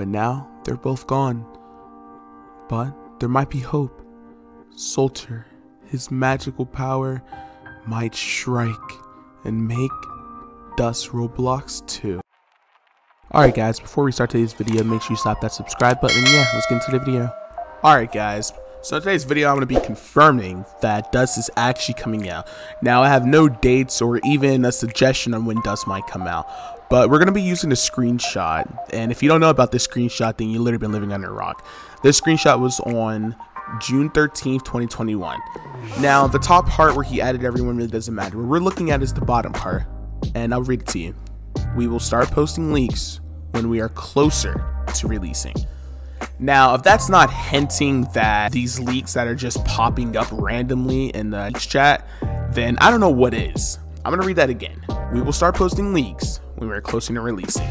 but now they're both gone. But there might be hope. Solter, his magical power, might strike and make Dust Roblox Two. Alright guys, before we start today's video, make sure you slap that subscribe button yeah, let's get into the video. Alright guys, so today's video I'm going to be confirming that Dust is actually coming out. Now I have no dates or even a suggestion on when Dust might come out, but we're going to be using a screenshot, and if you don't know about this screenshot, then you've literally been living under a rock. This screenshot was on June 13th, 2021. Now, the top part where he added everyone really doesn't matter. What we're looking at is the bottom part, and I'll read it to you. We will start posting leaks when we are closer to releasing. Now, if that's not hinting that these leaks that are just popping up randomly in the chat, then I don't know what is. I'm gonna read that again. We will start posting leaks when we're closer to releasing.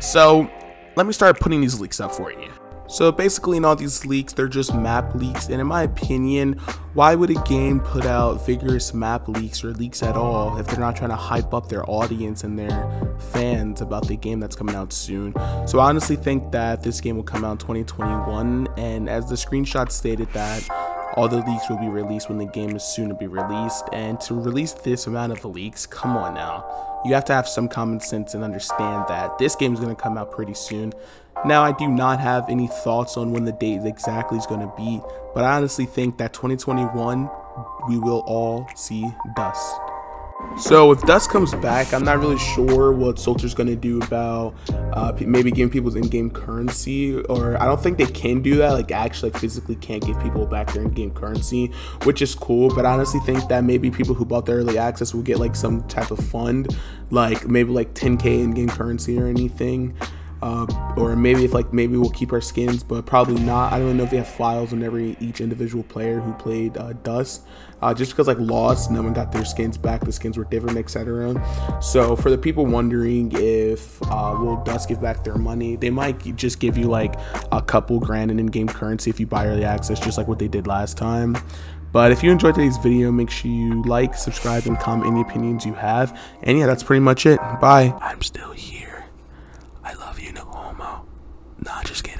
So let me start putting these leaks up for you. So basically in all these leaks, they're just map leaks. And in my opinion, why would a game put out vigorous map leaks or leaks at all if they're not trying to hype up their audience and their fans about the game that's coming out soon? So I honestly think that this game will come out in 2021. And as the screenshot stated that all the leaks will be released when the game is soon to be released. And to release this amount of leaks, come on now. You have to have some common sense and understand that this game is going to come out pretty soon. Now, I do not have any thoughts on when the date exactly is going to be, but I honestly think that 2021, we will all see dust. So if Dust comes back, I'm not really sure what Solter's going to do about uh, maybe giving people's in-game currency, or I don't think they can do that. Like actually, like, physically can't give people back their in-game currency, which is cool. But I honestly think that maybe people who bought the early access will get like some type of fund, like maybe like 10k in-game currency or anything. Uh, or maybe if like maybe we'll keep our skins, but probably not. I don't know if they have files on every each individual player who played uh, Dust. Uh, just because like lost, no one got their skins back. The skins were different, etc. So for the people wondering if uh, will Dust give back their money, they might just give you like a couple grand in in-game currency if you buy early access, just like what they did last time. But if you enjoyed today's video, make sure you like, subscribe, and comment any opinions you have. And yeah, that's pretty much it. Bye. I'm still here. I love you, no homo. Nah, just kidding.